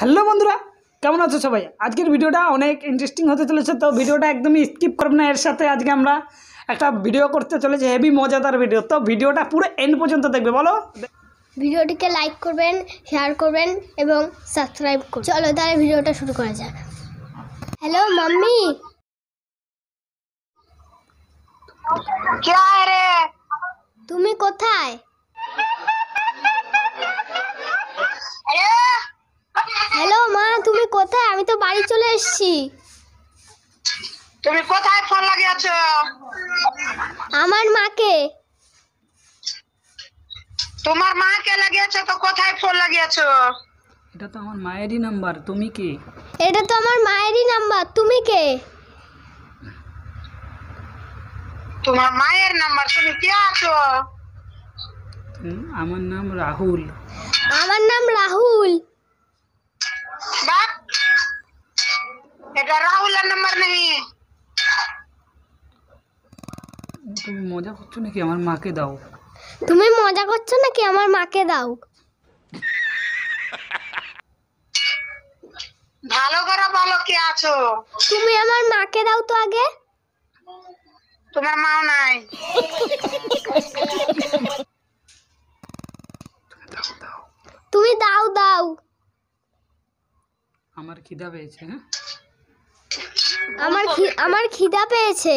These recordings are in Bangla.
হ্যালো বন্ধুরা কেমন আছো সবাই? আজকের ভিডিওটা অনেক ইন্টারেস্টিং হতে চলেছে তো ভিডিওটা একদমই স্কিপ করবে না। এর সাথে আজকে আমরা একটা ভিডিও করতে চলেছি হেভি মজাদার ভিডিও তো ভিডিওটা পুরো এন্ড পর্যন্ত দেখবে বলো? ভিডিওটিকে লাইক করবেন শেয়ার করবেন এবং সাবস্ক্রাইব করবেন। চলো তাহলে ভিডিওটা শুরু করা যাক। হ্যালো মাম্মি তুমি কোথায়? এসেছি। তুমি কোথায় ফোন লাগিয়েছো? আমার মাকে। তোমার মাকে লাগিয়েছো তো কোথায় ফোন লাগিয়েছো? এটা তো আমার মায়েরই নাম্বার তুমি কি? এটা তো আমার মায়েরই নাম্বার তুমি কে? তোমার মায়ের নাম্বার তুমি কে আছো? আমার নাম রাহুল। আমার নাম রাহুল বাপ এটা রাহুলের নাম্বার নেই তুমি মজা করছ নাকি? আমার মাকে দাও। তুমি মজা করছ নাকি? আমার মাকে দাও। ভালো করে বলো কে আছো? তুমি আমার মাকে দাও তো আগে। তোমার মাও নাই। তুমি দাও দাও। আমার খিদা পেয়েছে হ্যাঁ? আমার খি- আমার খিদা পেয়েছে।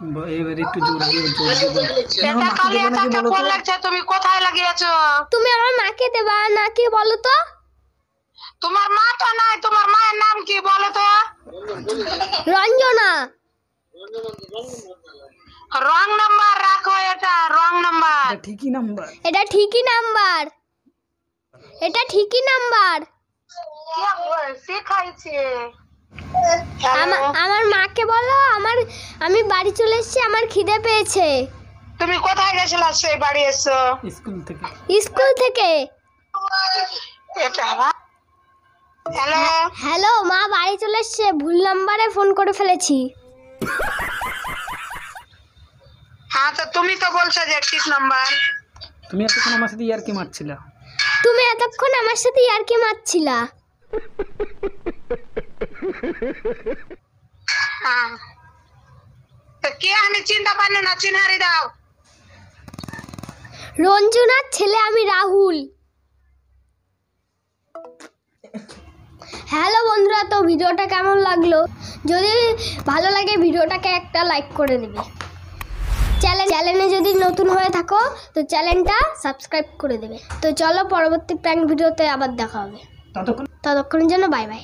এবার একটু জোর দিয়ে জোর দিয়ে বলো। এটা আমার মাকে কালি দেবে নাকি একটা বলো ফোন তো লাগছে? তুমি কোথায় লাগিয়েছো? তুমি আমার মাকে দেবা নাকি বলো তো? তোমার মা তো নাই তোমার মায়ের নাম কি বলো তো? রঞ্জনা। রং নাম্বার রাখো এটা রং নাম্বার। ঠিকই নাম্বার। এটা ঠিকই নাম্বার। এটা ঠিকই নাম্বার। শিখাইছে? আমার মাকে বলো আমার আমি বাড়ি চলে এসেছি আমার খিদে পেয়েছে। তুমি কোথায় গেছিলা সেই বাড়ি এসছো স্কুল থেকে। স্কুল থেকে। এটা হ্যালো। হ্যালো মা বাড়ি চলে এসছে ভুল নাম্বারে ফোন করে ফেলেছি। হ্যাঁ তো তুমি তো বলছো যে ঠিক নাম্বার। তুমি এতক্ষণ আমার সাথে ইয়ার কি মারছিলা। তুমি এতক্ষণ আমার সাথে ইয়ার্কি মারছিলা। হ্যাঁ কে আমি চিন্তা পারি না চিনহারি দাও। রঞ্জনার ছেলে আমি রাহুল। হ্যালো বন্ধুরা তো ভিডিওটা কেমন লাগল? যদি ভালো লাগে ভিডিওটাকে একটা লাইক করে দেবে। চ্যানেল চ্যানেলে যদি নতুন হয়ে থাকো তো চ্যানেলটা সাবস্ক্রাইব করে দেবে। তো চলো পরবর্তী প্র্যাঙ্ক ভিডিওতে আবার দেখা হবে। ততক্ষণ ততক্ষণের জন্য বাই বাই